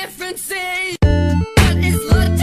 differences. What is?